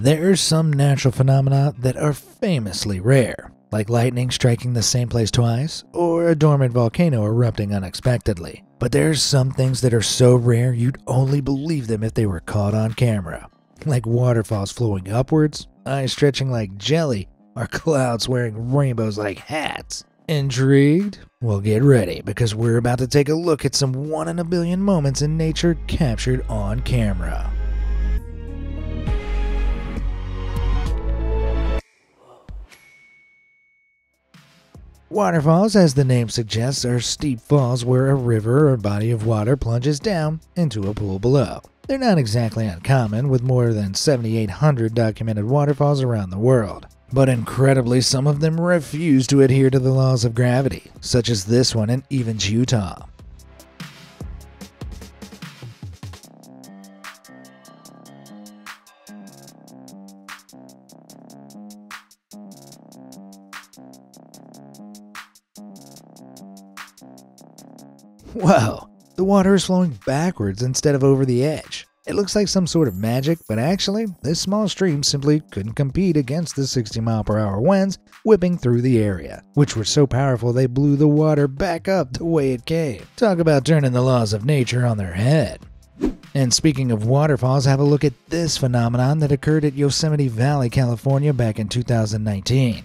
There are some natural phenomena that are famously rare, like lightning striking the same place twice, or a dormant volcano erupting unexpectedly. But there are some things that are so rare you'd only believe them if they were caught on camera. Like waterfalls flowing upwards, eyes stretching like jelly, or clouds wearing rainbows like hats. Intrigued? Well, get ready because we're about to take a look at some one in a billion moments in nature captured on camera. Waterfalls, as the name suggests, are steep falls where a river or body of water plunges down into a pool below. They're not exactly uncommon, with more than 7,800 documented waterfalls around the world. But incredibly, some of them refuse to adhere to the laws of gravity, such as this one in Evans, Utah. Whoa, the water is flowing backwards instead of over the edge. It looks like some sort of magic, but actually, this small stream simply couldn't compete against the 60 mile per hour winds whipping through the area, which were so powerful they blew the water back up the way it came. Talk about turning the laws of nature on their head. And speaking of waterfalls, have a look at this phenomenon that occurred at Yosemite Valley, California back in 2019.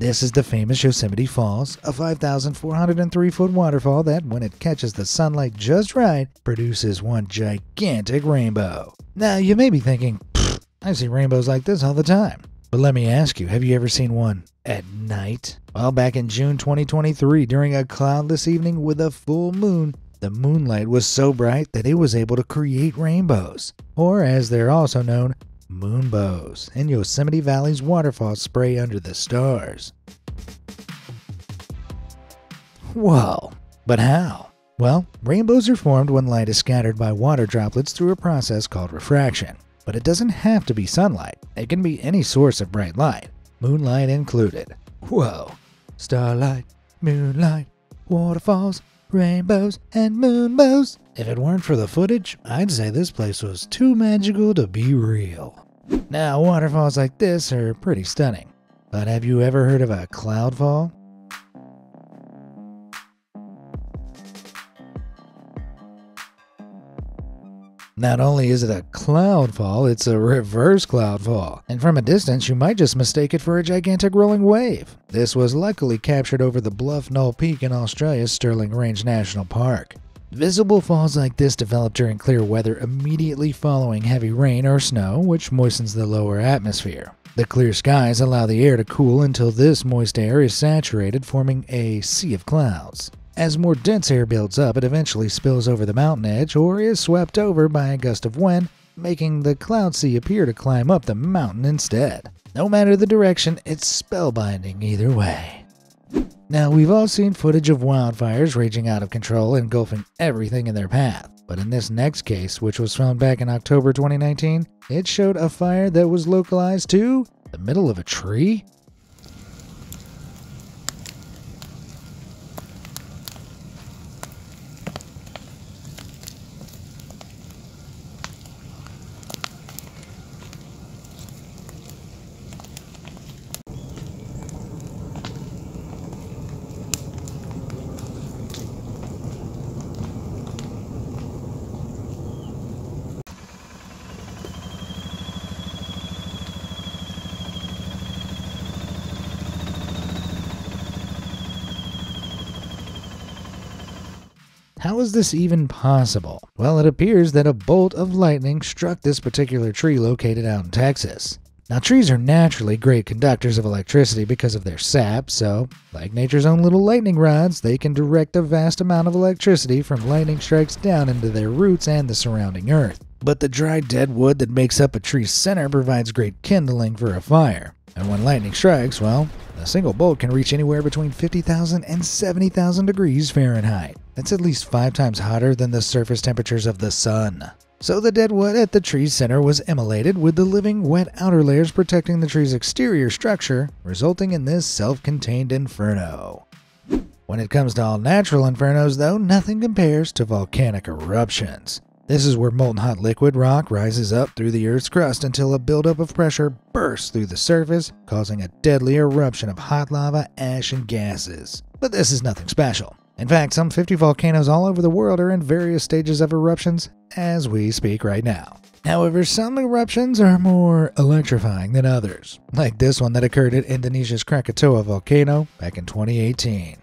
This is the famous Yosemite Falls, a 5,403 foot waterfall that, when it catches the sunlight just right, produces one gigantic rainbow. Now, you may be thinking, I see rainbows like this all the time. But let me ask you, have you ever seen one at night? Well, back in June 2023, during a cloudless evening with a full moon, the moonlight was so bright that it was able to create rainbows, or as they're also known, moonbows, and Yosemite Valley's waterfalls spray under the stars. Whoa, but how? Well, rainbows are formed when light is scattered by water droplets through a process called refraction. But it doesn't have to be sunlight, it can be any source of bright light, moonlight included. Whoa, starlight, moonlight, waterfalls, rainbows, and moonbows. If it weren't for the footage, I'd say this place was too magical to be real. Now, waterfalls like this are pretty stunning. But have you ever heard of a cloudfall? Not only is it a cloudfall, it's a reverse cloudfall, and from a distance you might just mistake it for a gigantic rolling wave. This was luckily captured over the Bluff Knoll Peak in Australia's Stirling Range National Park. Visible falls like this develop during clear weather immediately following heavy rain or snow, which moistens the lower atmosphere. The clear skies allow the air to cool until this moist air is saturated, forming a sea of clouds. As more dense air builds up, it eventually spills over the mountain edge or is swept over by a gust of wind, making the cloud sea appear to climb up the mountain instead. No matter the direction, it's spellbinding either way. Now, we've all seen footage of wildfires raging out of control, engulfing everything in their path. But in this next case, which was filmed back in October 2019, it showed a fire that was localized to the middle of a tree How is this even possible? Well, it appears that a bolt of lightning struck this particular tree located out in Texas. Now, trees are naturally great conductors of electricity because of their sap, so, like nature's own little lightning rods, they can direct a vast amount of electricity from lightning strikes down into their roots and the surrounding earth. But the dry dead wood that makes up a tree's center provides great kindling for a fire. And when lightning strikes, well, a single bolt can reach anywhere between 50,000 and 70,000 degrees Fahrenheit. That's at least five times hotter than the surface temperatures of the sun. So the dead wood at the tree's center was immolated with the living wet outer layers protecting the tree's exterior structure, resulting in this self-contained inferno. When it comes to all natural infernos, though, nothing compares to volcanic eruptions. This is where molten hot liquid rock rises up through the Earth's crust until a buildup of pressure bursts through the surface, causing a deadly eruption of hot lava, ash, and gases. But this is nothing special. In fact, some 50 volcanoes all over the world are in various stages of eruptions as we speak right now. However, some eruptions are more electrifying than others, like this one that occurred at Indonesia's Krakatoa volcano back in 2018.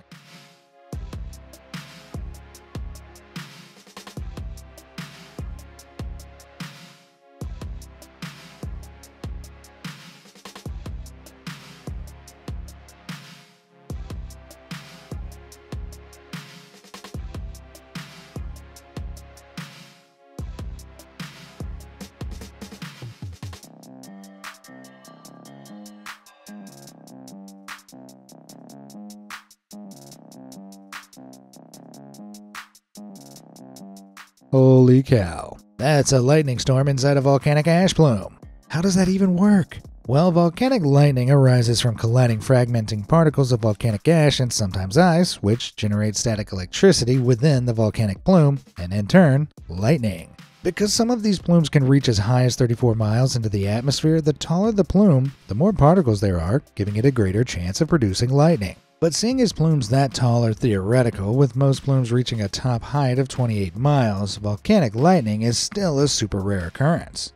That's a lightning storm inside a volcanic ash plume. How does that even work? Well, volcanic lightning arises from colliding fragmenting particles of volcanic ash and sometimes ice, which generates static electricity within the volcanic plume, and in turn, lightning. Because some of these plumes can reach as high as 34 miles into the atmosphere, the taller the plume, the more particles there are, giving it a greater chance of producing lightning. But seeing as plumes that tall are theoretical, with most plumes reaching a top height of 28 miles, volcanic lightning is still a super rare occurrence.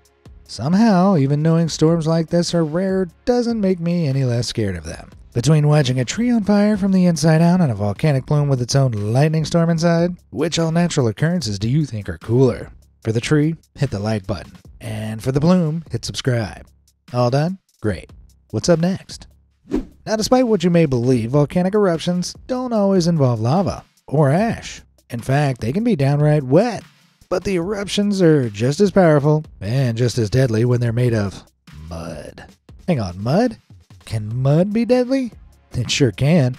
Somehow, even knowing storms like this are rare doesn't make me any less scared of them. Between watching a tree on fire from the inside out and a volcanic plume with its own lightning storm inside, which all natural occurrences do you think are cooler? For the tree, hit the like button. And for the plume, hit subscribe. All done? Great. What's up next? Now, despite what you may believe, volcanic eruptions don't always involve lava or ash. In fact, they can be downright wet. But the eruptions are just as powerful and just as deadly when they're made of mud. Hang on, mud? Can mud be deadly? It sure can.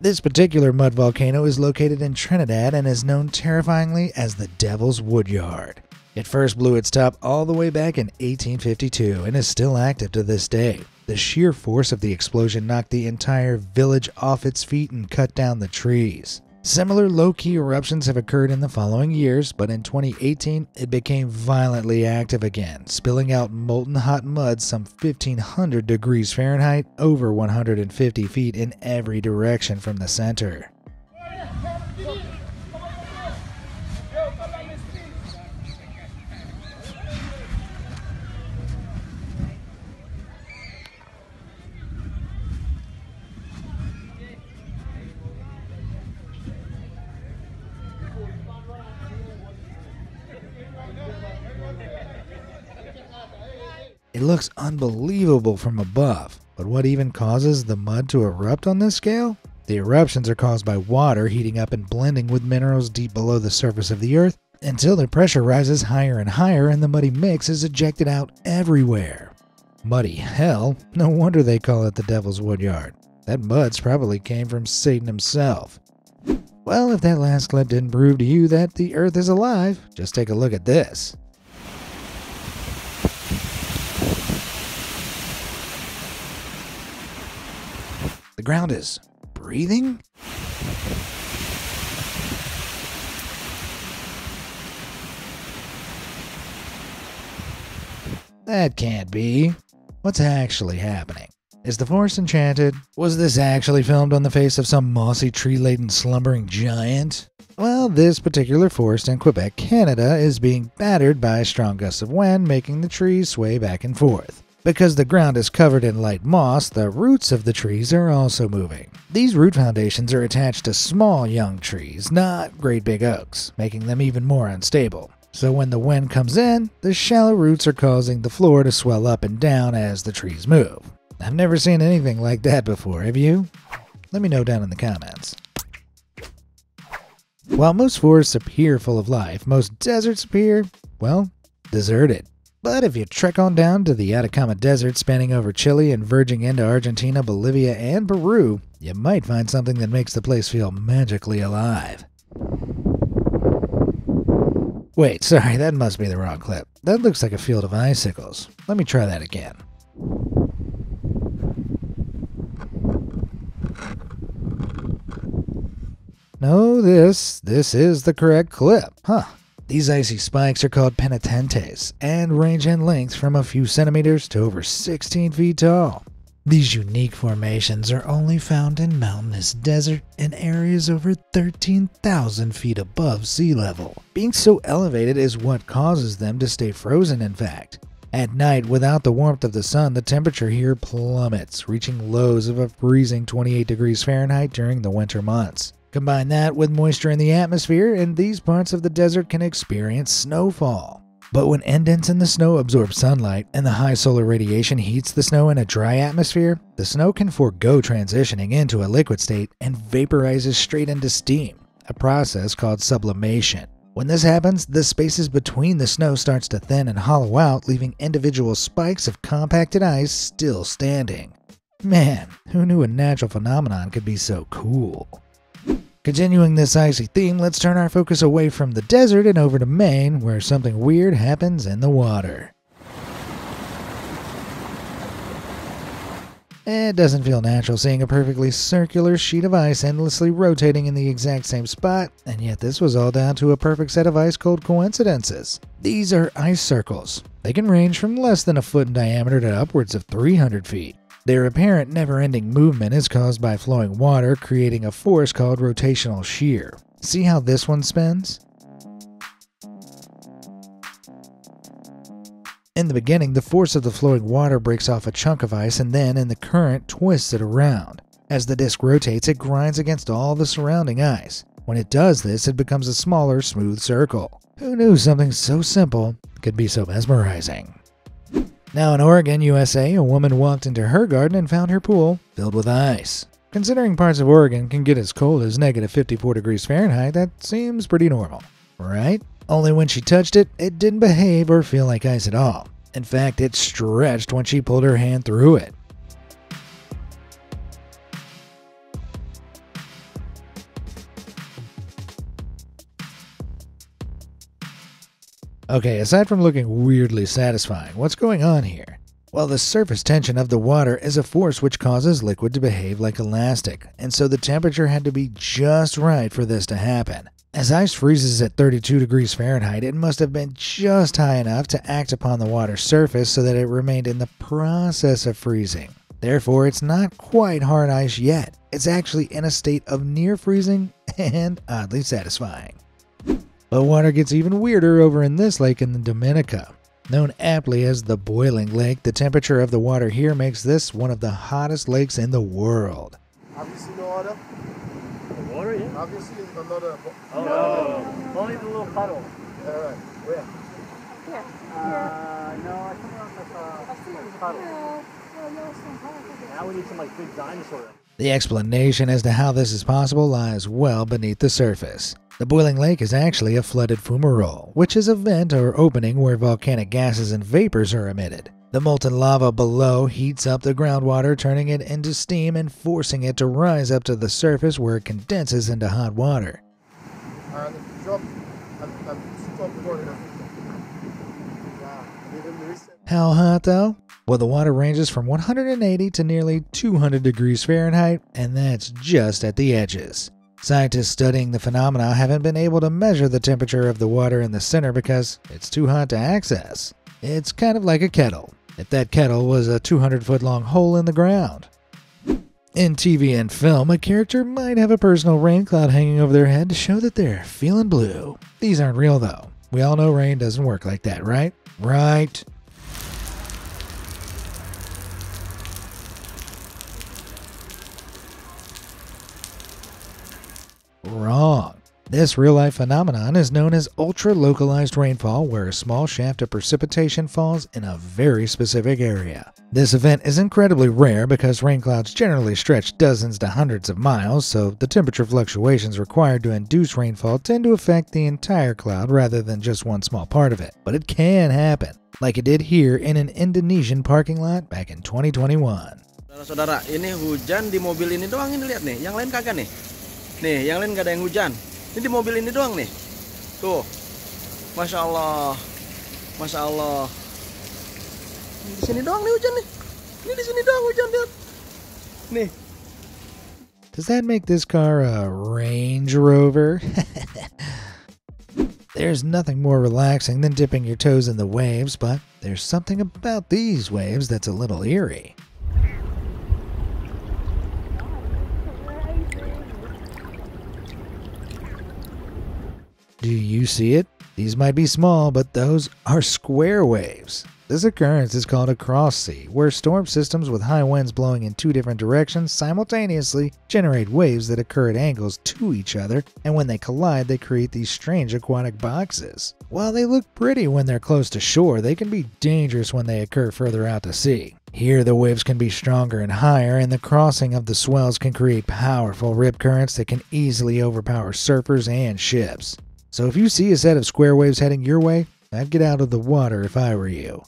This particular mud volcano is located in Trinidad and is known terrifyingly as the Devil's Woodyard. It first blew its top all the way back in 1852 and is still active to this day. The sheer force of the explosion knocked the entire village off its feet and cut down the trees. Similar low key eruptions have occurred in the following years, but in 2018 it became violently active again, spilling out molten hot mud some 1500 degrees Fahrenheit over 150 feet in every direction from the center. It looks unbelievable from above, but what even causes the mud to erupt on this scale? The eruptions are caused by water heating up and blending with minerals deep below the surface of the earth until the pressure rises higher and higher and the muddy mix is ejected out everywhere. Muddy hell, no wonder they call it the Devil's Woodyard. That mud's probably came from Satan himself. Well, if that last clip didn't prove to you that the earth is alive, just take a look at this. The ground is breathing? That can't be. What's actually happening? Is the forest enchanted? Was this actually filmed on the face of some mossy tree laden slumbering giant? Well, this particular forest in Quebec, Canada is being battered by strong gusts of wind, making the trees sway back and forth. Because the ground is covered in light moss, the roots of the trees are also moving. These root foundations are attached to small young trees, not great big oaks, making them even more unstable. So when the wind comes in, the shallow roots are causing the floor to swell up and down as the trees move. I've never seen anything like that before, have you? Let me know down in the comments. While most forests appear full of life, most deserts appear, well, deserted. But if you trek on down to the Atacama Desert spanning over Chile and verging into Argentina, Bolivia, and Peru, you might find something that makes the place feel magically alive. Wait, sorry, that must be the wrong clip. That looks like a field of icicles. Let me try that again. No, this, this is the correct clip. Huh. These icy spikes are called penitentes and range in length from a few centimeters to over 16 feet tall. These unique formations are only found in mountainous desert in areas over 13,000 feet above sea level. Being so elevated is what causes them to stay frozen, in fact. At night, without the warmth of the sun, the temperature here plummets, reaching lows of a freezing 28 degrees Fahrenheit during the winter months. Combine that with moisture in the atmosphere, and these parts of the desert can experience snowfall. But when indents in the snow absorb sunlight and the high solar radiation heats the snow in a dry atmosphere, the snow can forego transitioning into a liquid state and vaporizes straight into steam, a process called sublimation. When this happens, the spaces between the snow starts to thin and hollow out, leaving individual spikes of compacted ice still standing. Man, who knew a natural phenomenon could be so cool? Continuing this icy theme, let's turn our focus away from the desert and over to Maine, where something weird happens in the water. It doesn't feel natural seeing a perfectly circular sheet of ice endlessly rotating in the exact same spot, and yet this was all down to a perfect set of ice cold coincidences. These are ice circles. They can range from less than a foot in diameter to upwards of 300 feet. Their apparent never ending movement is caused by flowing water, creating a force called rotational shear. See how this one spins? In the beginning, the force of the flowing water breaks off a chunk of ice and then, in the current, twists it around. As the disk rotates, it grinds against all the surrounding ice. When it does this, it becomes a smaller, smooth circle. Who knew something so simple could be so mesmerizing? Now in Oregon, USA, a woman walked into her garden and found her pool filled with ice. Considering parts of Oregon can get as cold as negative 54 degrees Fahrenheit, that seems pretty normal, right? Only when she touched it, it didn't behave or feel like ice at all. In fact, it stretched when she pulled her hand through it. Okay, aside from looking weirdly satisfying, what's going on here? Well, the surface tension of the water is a force which causes liquid to behave like elastic, and so the temperature had to be just right for this to happen. As ice freezes at 32 degrees Fahrenheit, it must have been just high enough to act upon the water's surface so that it remained in the process of freezing. Therefore, it's not quite hard ice yet. It's actually in a state of near freezing and oddly satisfying. But water gets even weirder over in this lake in the Dominica. Known aptly as the Boiling Lake, the temperature of the water here makes this one of the hottest lakes in the world. Have you seen the water? The water, yeah. Have you seen another? Oh, no. Only the little puddle. Alright, where? Yeah. Uh, no, I think it was like a puddle. Yeah. No, some kind Now we need some like big dinosaur. The explanation as to how this is possible lies well beneath the surface. The boiling lake is actually a flooded fumarole, which is a vent or opening where volcanic gases and vapors are emitted. The molten lava below heats up the groundwater, turning it into steam and forcing it to rise up to the surface where it condenses into hot water. And drop and, and stop going. Yeah, even recent. How hot though? Well, the water ranges from 180 to nearly 200 degrees Fahrenheit, and that's just at the edges. Scientists studying the phenomena haven't been able to measure the temperature of the water in the center because it's too hot to access. It's kind of like a kettle, if that kettle was a 200 foot long hole in the ground. In TV and film, a character might have a personal rain cloud hanging over their head to show that they're feeling blue. These aren't real though. We all know rain doesn't work like that, right? Right. This real life phenomenon is known as ultra localized rainfall, where a small shaft of precipitation falls in a very specific area. This event is incredibly rare because rain clouds generally stretch dozens to hundreds of miles, so the temperature fluctuations required to induce rainfall tend to affect the entire cloud rather than just one small part of it. But it can happen, like it did here in an Indonesian parking lot back in 2021. Saudara-saudara, ini hujan di mobil ini doang ini lihat nih, yang lain kagak nih. Nih, yang lain ada yang hujan. Ini di mobil ini doang nih. Tuh. Masya Allah. Masya Allah. Di sini doang nih hujan nih. Ini di sini doang hujan lihat. Nih. Does that make this car a Range Rover? There's nothing more relaxing than dipping your toes in the waves, but there's something about these waves that's a little eerie. Do you see it? These might be small, but those are square waves. This occurrence is called a cross sea, where storm systems with high winds blowing in two different directions simultaneously generate waves that occur at angles to each other, and when they collide, they create these strange aquatic boxes. While they look pretty when they're close to shore, they can be dangerous when they occur further out to sea. Here, the waves can be stronger and higher, and the crossing of the swells can create powerful rip currents that can easily overpower surfers and ships. So if you see a set of square waves heading your way, I'd get out of the water if I were you.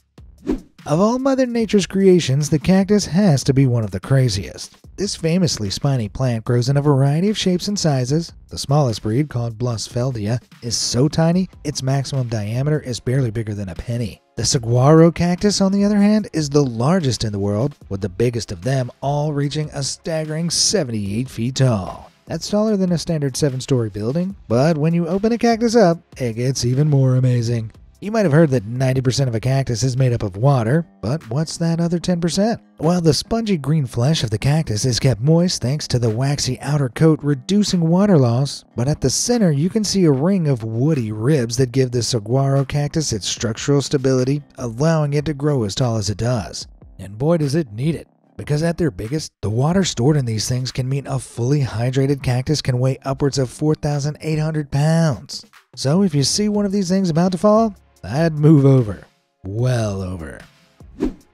Of all Mother Nature's creations, the cactus has to be one of the craziest. This famously spiny plant grows in a variety of shapes and sizes. The smallest breed, called Blossfeldia, is so tiny its maximum diameter is barely bigger than a penny. The saguaro cactus, on the other hand, is the largest in the world, with the biggest of them all reaching a staggering 78 feet tall. That's taller than a standard seven story building, but when you open a cactus up, it gets even more amazing. You might have heard that 90% of a cactus is made up of water, but what's that other 10%? Well, the spongy green flesh of the cactus is kept moist thanks to the waxy outer coat reducing water loss, but at the center you can see a ring of woody ribs that give the saguaro cactus its structural stability, allowing it to grow as tall as it does. And boy does it need it. Because at their biggest, the water stored in these things can mean a fully hydrated cactus can weigh upwards of 4,800 pounds. So if you see one of these things about to fall, I'd move over. Well over.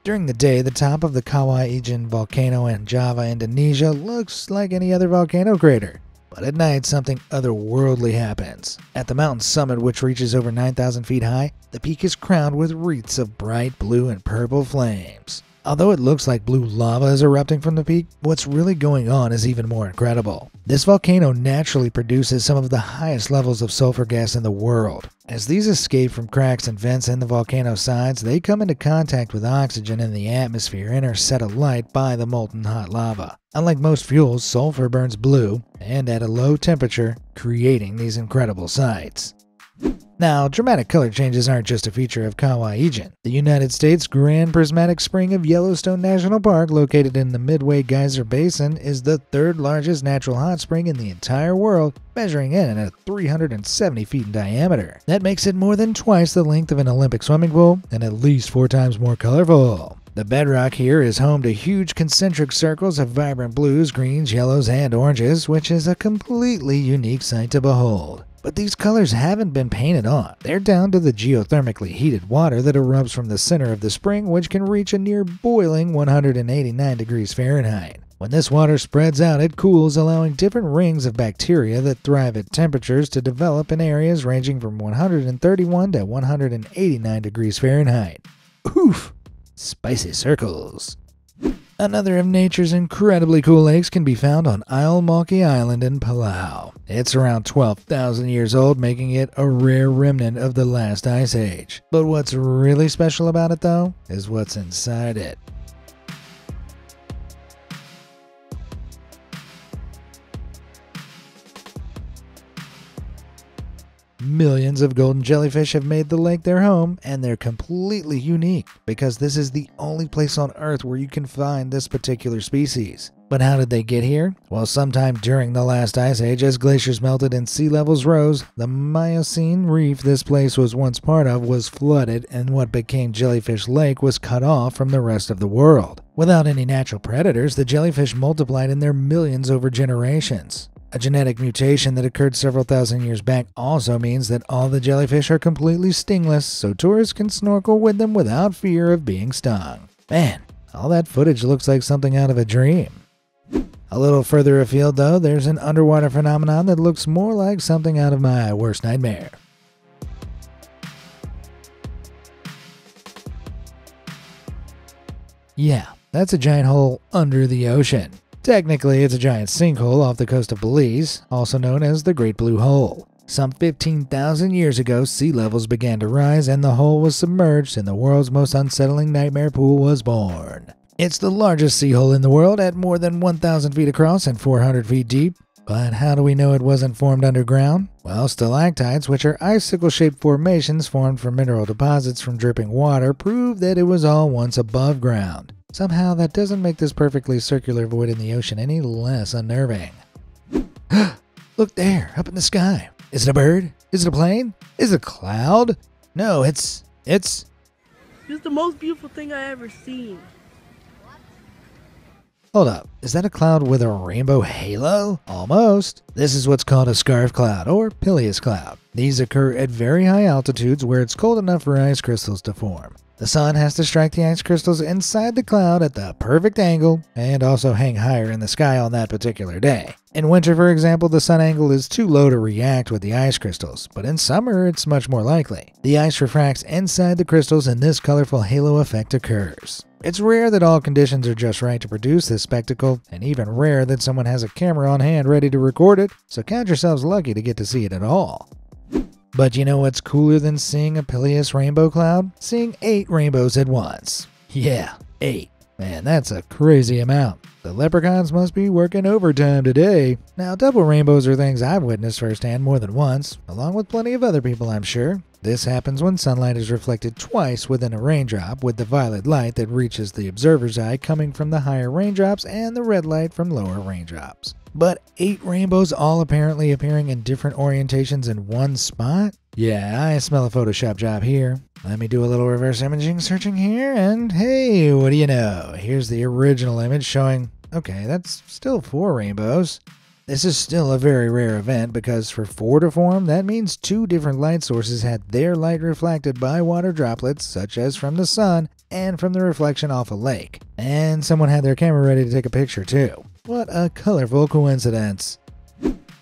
During the day, the top of the Kawah Ijen volcano in Java, Indonesia looks like any other volcano crater. But at night, something otherworldly happens. At the mountain's summit, which reaches over 9,000 feet high, the peak is crowned with wreaths of bright blue and purple flames. Although it looks like blue lava is erupting from the peak, what's really going on is even more incredible. This volcano naturally produces some of the highest levels of sulfur gas in the world. As these escape from cracks and vents in the volcano sides, they come into contact with oxygen in the atmosphere and are set alight by the molten hot lava. Unlike most fuels, sulfur burns blue and at a low temperature, creating these incredible sights. Now, dramatic color changes aren't just a feature of Kawah Ijen. The United States Grand Prismatic Spring of Yellowstone National Park, located in the Midway Geyser Basin, is the third largest natural hot spring in the entire world, measuring in at 370 feet in diameter. That makes it more than twice the length of an Olympic swimming pool and at least four times more colorful. The bedrock here is home to huge concentric circles of vibrant blues, greens, yellows, and oranges, which is a completely unique sight to behold. But these colors haven't been painted on. They're down to the geothermically heated water that erupts from the center of the spring, which can reach a near boiling 189 degrees Fahrenheit. When this water spreads out, it cools, allowing different rings of bacteria that thrive at temperatures to develop in areas ranging from 131 to 189 degrees Fahrenheit. Oof! Spicy circles. Another of nature's incredibly cool lakes can be found on Eil Malk Island in Palau. It's around 12,000 years old, making it a rare remnant of the last ice age. But what's really special about it, though, is what's inside it. Millions of golden jellyfish have made the lake their home, and they're completely unique because this is the only place on Earth where you can find this particular species. But how did they get here? Well, sometime during the last ice age, as glaciers melted and sea levels rose, the Miocene reef this place was once part of was flooded, and what became Jellyfish Lake was cut off from the rest of the world. Without any natural predators, the jellyfish multiplied in their millions over generations. A genetic mutation that occurred several thousand years back also means that all the jellyfish are completely stingless, so tourists can snorkel with them without fear of being stung. Man, all that footage looks like something out of a dream. A little further afield, though, there's an underwater phenomenon that looks more like something out of my worst nightmare. Yeah, that's a giant hole under the ocean. Technically, it's a giant sinkhole off the coast of Belize, also known as the Great Blue Hole. Some 15,000 years ago, sea levels began to rise and the hole was submerged and the world's most unsettling nightmare pool was born. It's the largest sea hole in the world at more than 1,000 feet across and 400 feet deep. But how do we know it wasn't formed underground? Well, stalactites, which are icicle shaped formations formed from mineral deposits from dripping water, prove that it was all once above ground. Somehow, that doesn't make this perfectly circular void in the ocean any less unnerving. Look there, up in the sky. Is it a bird? Is it a plane? Is it a cloud? No, it's. it's. It's the most beautiful thing I ever seen. Hold up, is that a cloud with a rainbow halo? Almost. This is what's called a scarf cloud or pileus cloud. These occur at very high altitudes where it's cold enough for ice crystals to form. The sun has to strike the ice crystals inside the cloud at the perfect angle and also hang higher in the sky on that particular day. In winter, for example, the sun angle is too low to react with the ice crystals, but in summer it's much more likely. The ice refracts inside the crystals and this colorful halo effect occurs. It's rare that all conditions are just right to produce this spectacle, and even rare that someone has a camera on hand ready to record it, so count yourselves lucky to get to see it at all. But you know what's cooler than seeing a Pileus rainbow cloud? Seeing eight rainbows at once. Yeah, eight. Man, that's a crazy amount. The leprechauns must be working overtime today. Now, double rainbows are things I've witnessed firsthand more than once, along with plenty of other people, I'm sure. This happens when sunlight is reflected twice within a raindrop, with the violet light that reaches the observer's eye coming from the higher raindrops and the red light from lower raindrops. But eight rainbows all apparently appearing in different orientations in one spot? Yeah, I smell a Photoshop job here. Let me do a little reverse imaging searching here, and hey, what do you know? Here's the original image showing, okay, that's still four rainbows. This is still a very rare event because for four to form, that means two different light sources had their light reflected by water droplets, such as from the sun and from the reflection off a lake. And someone had their camera ready to take a picture too. What a colorful coincidence.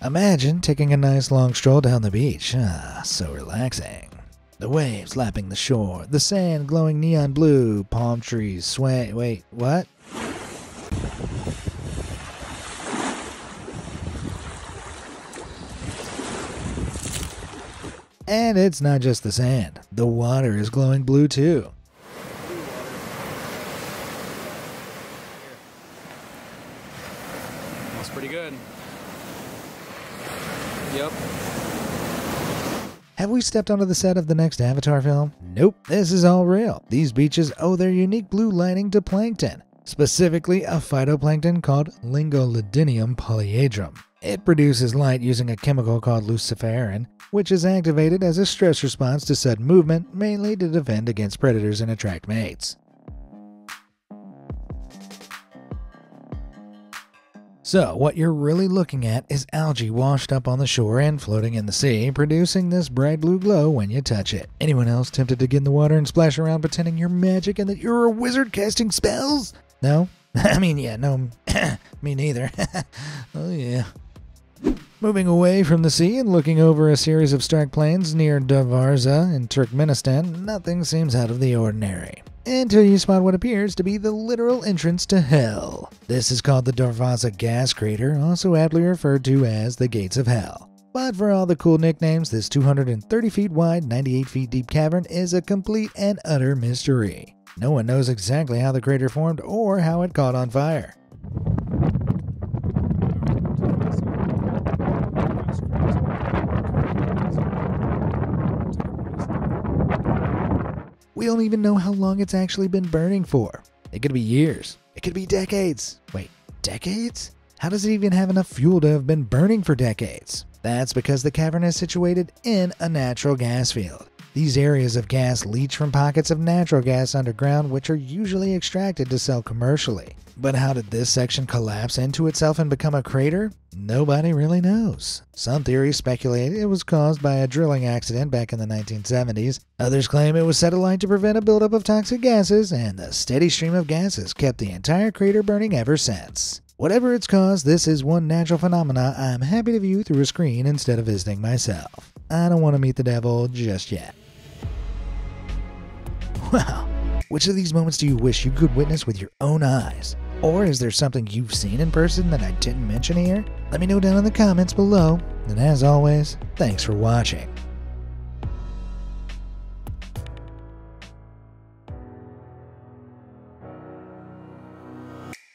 Imagine taking a nice long stroll down the beach. Ah, so relaxing. The waves lapping the shore, the sand glowing neon blue, palm trees sway. Wait, what? And it's not just the sand, the water is glowing blue too. Have we stepped onto the set of the next Avatar film? Nope, this is all real. These beaches owe their unique blue lining to plankton, specifically a phytoplankton called Lingulodinium polyedrum. It produces light using a chemical called luciferin, which is activated as a stress response to sudden movement, mainly to defend against predators and attract mates. So, what you're really looking at is algae washed up on the shore and floating in the sea, producing this bright blue glow when you touch it. Anyone else tempted to get in the water and splash around pretending you're magic and that you're a wizard casting spells? No? I mean, yeah, no, me neither. oh, yeah. Moving away from the sea and looking over a series of stark plains near Darvaza in Turkmenistan, nothing seems out of the ordinary. Until you spot what appears to be the literal entrance to hell. This is called the Darvaza gas crater, also aptly referred to as the Gates of Hell. But for all the cool nicknames, this 230 feet wide, 98 feet deep cavern is a complete and utter mystery. No one knows exactly how the crater formed or how it caught on fire. We don't even know how long it's actually been burning for. It could be years. It could be decades. Wait, decades? How does it even have enough fuel to have been burning for decades? That's because the cavern is situated in a natural gas field. These areas of gas leach from pockets of natural gas underground, which are usually extracted to sell commercially. But how did this section collapse into itself and become a crater? Nobody really knows. Some theories speculate it was caused by a drilling accident back in the 1970s. Others claim it was set alight to prevent a buildup of toxic gases, and the steady stream of gases kept the entire crater burning ever since. Whatever its cause, this is one natural phenomena I'm happy to view through a screen instead of visiting myself. I don't want to meet the devil just yet. Wow. Which of these moments do you wish you could witness with your own eyes? Or is there something you've seen in person that I didn't mention here? Let me know down in the comments below. And as always, thanks for watching.